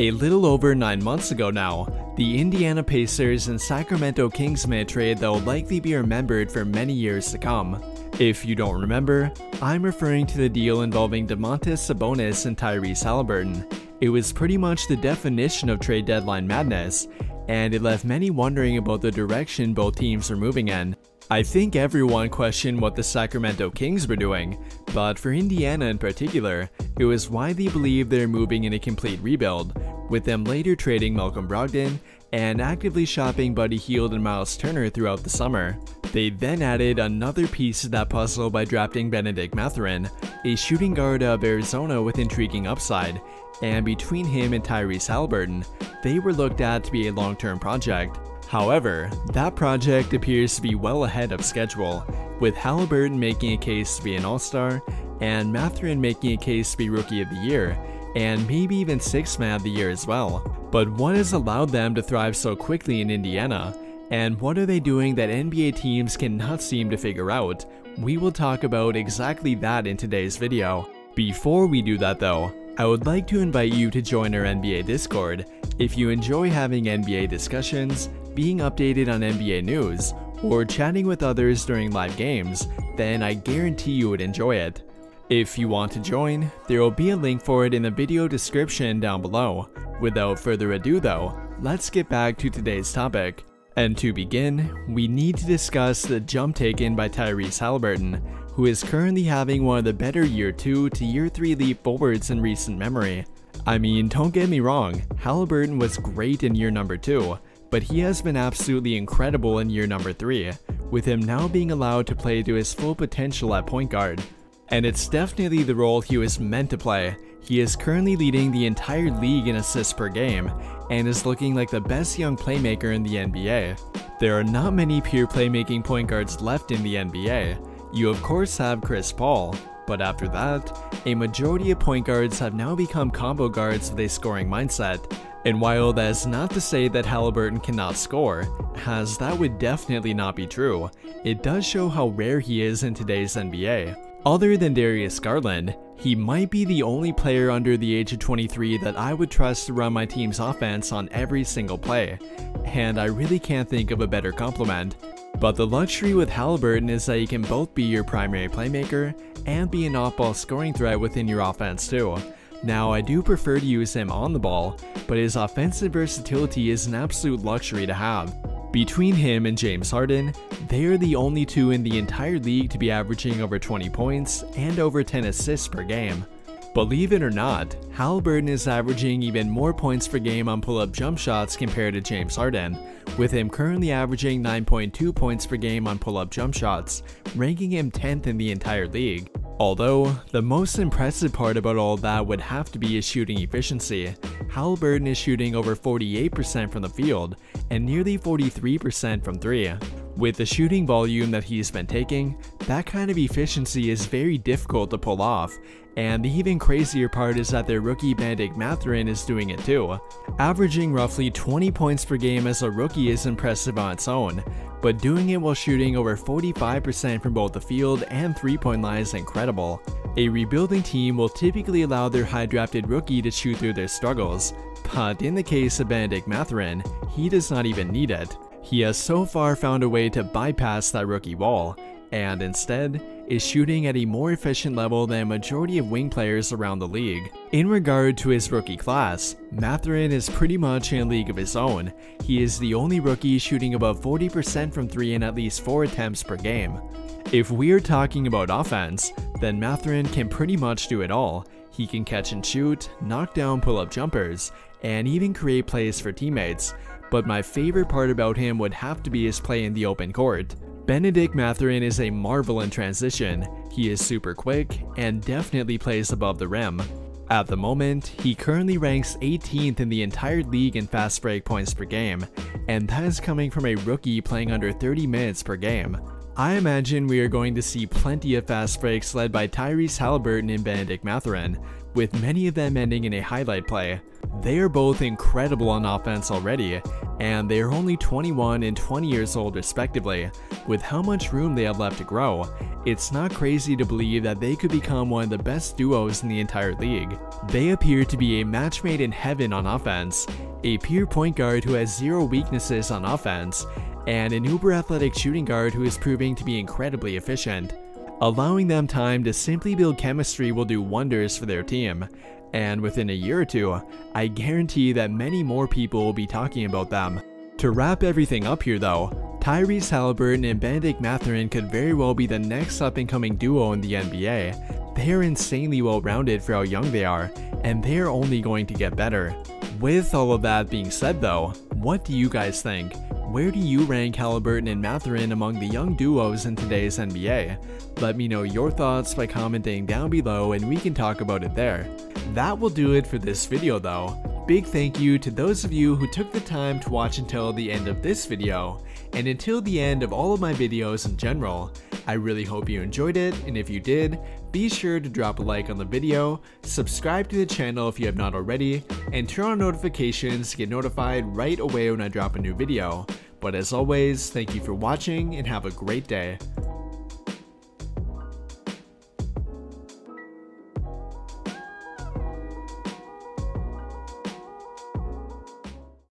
A little over 9 months ago now, the Indiana Pacers and Sacramento Kings made a trade that will likely be remembered for many years to come. If you don't remember, I'm referring to the deal involving Domantas Sabonis and Tyrese Haliburton. It was pretty much the definition of trade deadline madness, and it left many wondering about the direction both teams are moving in. I think everyone questioned what the Sacramento Kings were doing, but for Indiana in particular, it was widely believed they're moving in a complete rebuild, with them later trading Malcolm Brogdon and actively shopping Buddy Hield and Miles Turner throughout the summer. They then added another piece to that puzzle by drafting Bennedict Mathurin, a shooting guard of Arizona with intriguing upside, and between him and Tyrese Haliburton, they were looked at to be a long-term project. However, that project appears to be well ahead of schedule, with Haliburton making a case to be an All-Star, and Mathurin making a case to be Rookie of the Year, and maybe even Sixth Man of the Year as well. But what has allowed them to thrive so quickly in Indiana? And what are they doing that NBA teams cannot seem to figure out? We will talk about exactly that in today's video. Before we do that though, I would like to invite you to join our NBA Discord. If you enjoy having NBA discussions, being updated on NBA news, or chatting with others during live games, then I guarantee you would enjoy it. If you want to join, there will be a link for it in the video description down below. Without further ado though, let's get back to today's topic. And to begin, we need to discuss the jump taken by Tyrese Haliburton, who is currently having one of the better year 2 to year 3 leap forwards in recent memory. I mean, don't get me wrong, Haliburton was great in year number 2, but he has been absolutely incredible in year number 3, with him now being allowed to play to his full potential at point guard. And it's definitely the role he was meant to play. He is currently leading the entire league in assists per game, and is looking like the best young playmaker in the NBA. There are not many pure playmaking point guards left in the NBA. You of course have Chris Paul, but after that, a majority of point guards have now become combo guards with a scoring mindset, and while that is not to say that Haliburton cannot score, as that would definitely not be true, it does show how rare he is in today's NBA. Other than Darius Garland, he might be the only player under the age of 23 that I would trust to run my team's offense on every single play, and I really can't think of a better compliment. But the luxury with Haliburton is that he can both be your primary playmaker and be an off-ball scoring threat within your offense too. Now, I do prefer to use him on the ball, but his offensive versatility is an absolute luxury to have. Between him and James Harden, they are the only two in the entire league to be averaging over 20 points and over 10 assists per game. Believe it or not, Haliburton is averaging even more points per game on pull-up jump shots compared to James Harden, with him currently averaging 9.2 points per game on pull-up jump shots, ranking him 10th in the entire league. Although, the most impressive part about all that would have to be his shooting efficiency. Haliburton is shooting over 48% from the field, and nearly 43% from 3. With the shooting volume that he's been taking, that kind of efficiency is very difficult to pull off, and the even crazier part is that their rookie Bennedict Mathurin is doing it too. Averaging roughly 20 points per game as a rookie is impressive on its own, but doing it while shooting over 45% from both the field and 3-point line is incredible. A rebuilding team will typically allow their high drafted rookie to shoot through their struggles, but in the case of Bennedict Mathurin, he does not even need it. He has so far found a way to bypass that rookie wall, and instead is shooting at a more efficient level than a majority of wing players around the league. In regard to his rookie class, Mathurin is pretty much in a league of his own. He is the only rookie shooting above 40% from 3 in at least 4 attempts per game. If we're talking about offense, then Mathurin can pretty much do it all. He can catch and shoot, knock down pull-up jumpers, and even create plays for teammates, but my favorite part about him would have to be his play in the open court. Bennedict Mathurin is a marvel in transition, he is super quick, and definitely plays above the rim. At the moment, he currently ranks 18th in the entire league in fast break points per game, and that is coming from a rookie playing under 30 minutes per game. I imagine we are going to see plenty of fast breaks led by Tyrese Haliburton and Bennedict Mathurin, with many of them ending in a highlight play. They are both incredible on offense already, and they are only 21 and 20 years old respectively. With how much room they have left to grow, it's not crazy to believe that they could become one of the best duos in the entire league. They appear to be a match made in heaven on offense, a pure point guard who has zero weaknesses on offense, and an uber athletic shooting guard who is proving to be incredibly efficient. Allowing them time to simply build chemistry will do wonders for their team, and within a year or two, I guarantee that many more people will be talking about them. To wrap everything up here though, Tyrese Haliburton and Bennedict Mathurin could very well be the next up and coming duo in the NBA. They are insanely well rounded for how young they are, and they are only going to get better. With all of that being said though, what do you guys think? Where do you rank Haliburton and Mathurin among the young duos in today's NBA? Let me know your thoughts by commenting down below and we can talk about it there. That will do it for this video though. Big thank you to those of you who took the time to watch until the end of this video, and until the end of all of my videos in general. I really hope you enjoyed it, and if you did, be sure to drop a like on the video, subscribe to the channel if you have not already, and turn on notifications to get notified right away when I drop a new video. But as always, thank you for watching and have a great day.